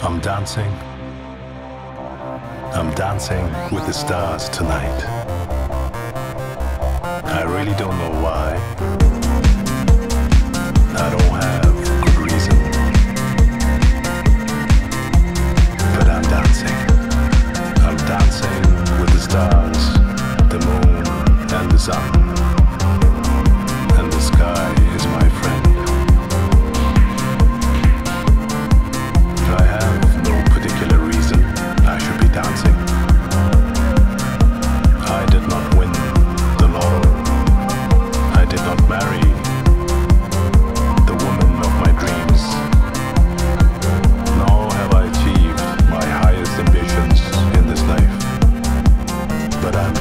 I'm dancing. I'm dancing with the stars tonight. I really don't know why. I don't have.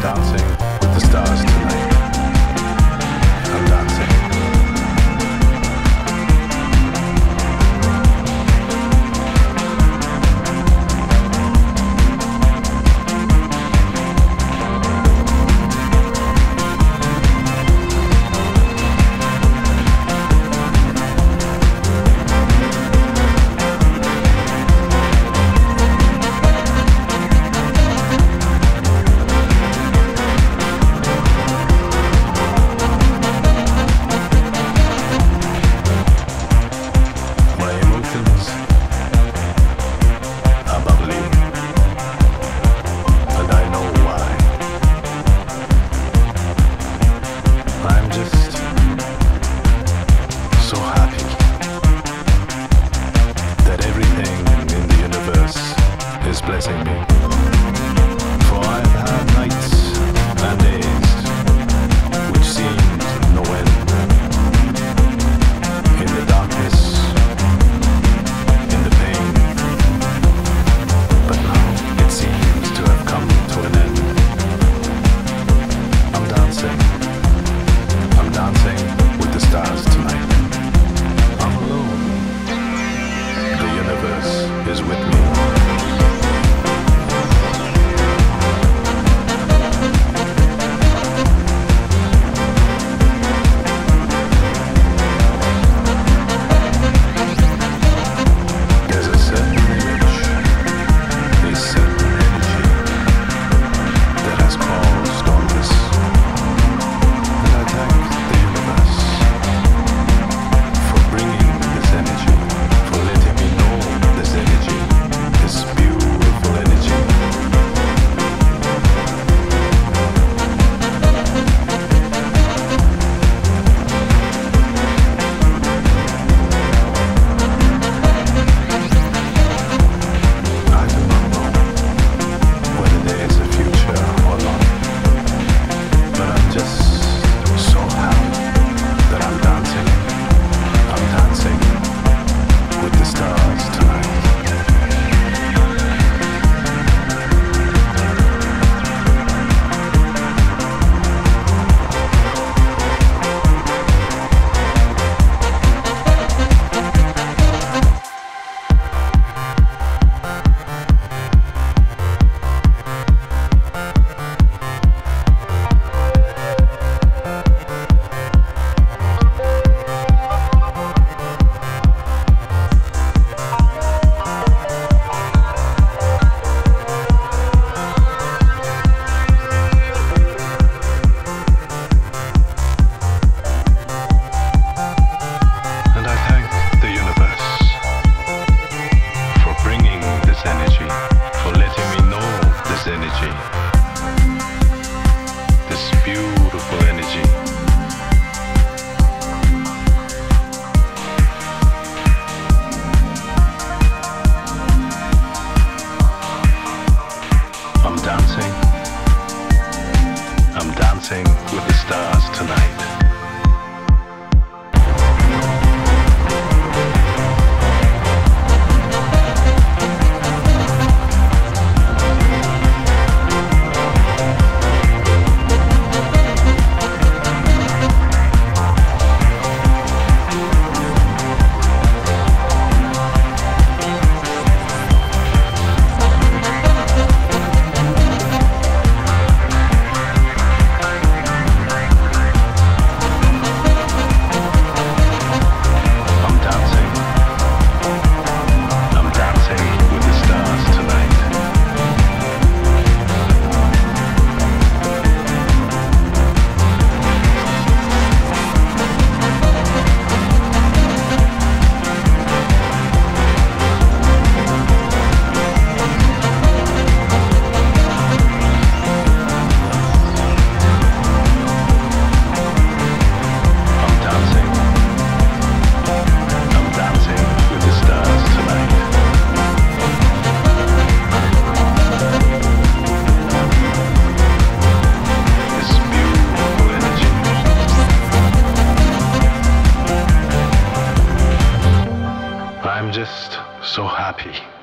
dancing with the stars. blessing. so happy.